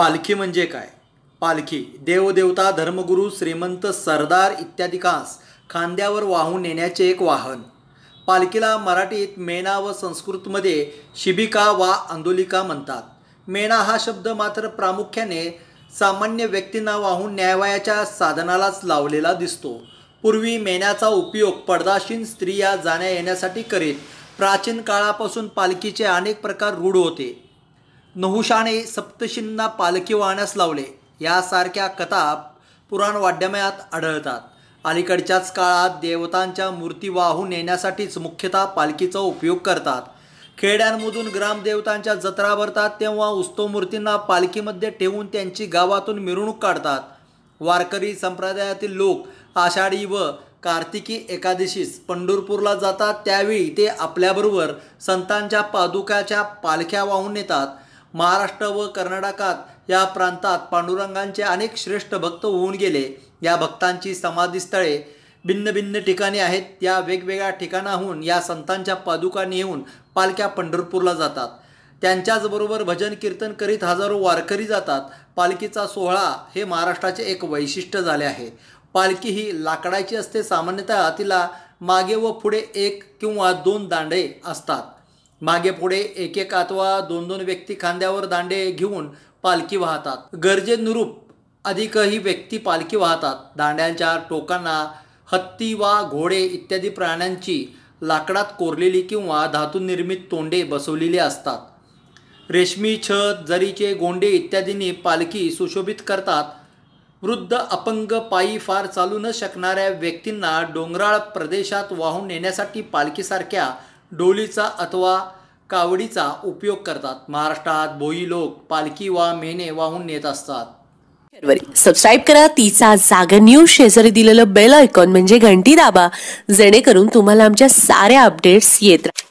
पालखी म्हणजे काय? पालखी देवदेवता धर्मगुरू श्रीमंत सरदार इत्यादिकांस खांद्यावर वाहून नेण्याचे एक वाहन. पालखीला मराठीत मेणा व संस्कृतमध्ये शिबिका वा आंदोलिका म्हणतात. मेणा हा शब्द मात्र प्रामुख्याने सामान्य व्यक्तींना वाहून न्यायवयाच्या साधनालाच लावलेला दिसतो. पूर्वी मेण्याचा उपयोग पडदाशीन स्त्रिया जाण्या येण्यासाठी करीत प्राचीन काळापासून पालखीचे अनेक प्रकार रूढ होते. नहुशाने सप्तशींना पालखी वाहण्यास लावले. यासारख्या कथा पुराण वाड्यमयात आढळतात. अलीकडच्याच काळात देवतांच्या मूर्ती वाहून नेण्यासाठीच मुख्यतः पालखीचा उपयोग करतात. खेड्यांमधून ग्रामदेवतांच्या जत्रा भरतात तेव्हा उत्सव मूर्तींना पालखीमध्ये ठेवून त्यांची गावातून मिरवणूक काढतात. वारकरी संप्रदायातील लोक आषाढी व कार्तिकी एकादशीस पंढरपूरला जातात त्यावेळी ते आपल्याबरोबर संतांच्या पादुकाच्या पालख्या वाहून नेतात. महाराष्ट्र व कर्नाटकात या प्रांतात पांडुरंगांचे अनेक श्रेष्ठ भक्त होऊन गेले. या भक्तांची समाधीस्थळे भिन्न भिन्न ठिकाणी आहेत. या वेगवेगळ्या ठिकाणाहून या संतांच्या पादुका नेऊन पालख्या पंढरपूरला जातात. त्यांच्याचबरोबर भजन कीर्तन करीत हजारो वारकरी जातात. पालखीचा सोहळा हे महाराष्ट्राचे एक वैशिष्ट्य झाले आहे. पालखी ही लाकडाची असते. सामान्यतः तिला मागे व पुढे एक किंवा दोन दांडे असतात. मागे पुढे एक एक अथवा दोन दोन व्यक्ती खांद्यावर दांडे घेऊन पालखी वाहतात. गरजेनुरूप अधिकही व्यक्ती पालखी वाहतात. दांड्यांच्या टोकांना हत्ती वा घोडे इत्यादी प्राण्यांची लाकडात कोरलेली किंवा धातू निर्मित तोंडे बसवलेली असतात. रेशमी छत जरीचे गोंडे इत्यादींनी पालखी सुशोभित करतात. वृद्ध अपंग पायी फार चालू न शकणाऱ्या व्यक्तींना डोंगराळ प्रदेशात वाहून नेण्यासाठी पालखीसारख्या डोलीचा अथवा कावडीचा उपयोग करतात. महाराष्ट्रात भोई लोक पालखी वा मेने वाहून नेत असतात. सबस्क्राईब करा. तिचा जागर न्यूज शेजारी दिलेलं बेल आयकॉन म्हणजे घंटी दाबा. जेणेकरून तुम्हाला आमच्या साऱ्या अपडेट्स येत राहतात